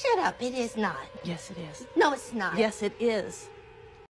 Shut up. It is not. Yes, it is. No, it's not. Yes, it is.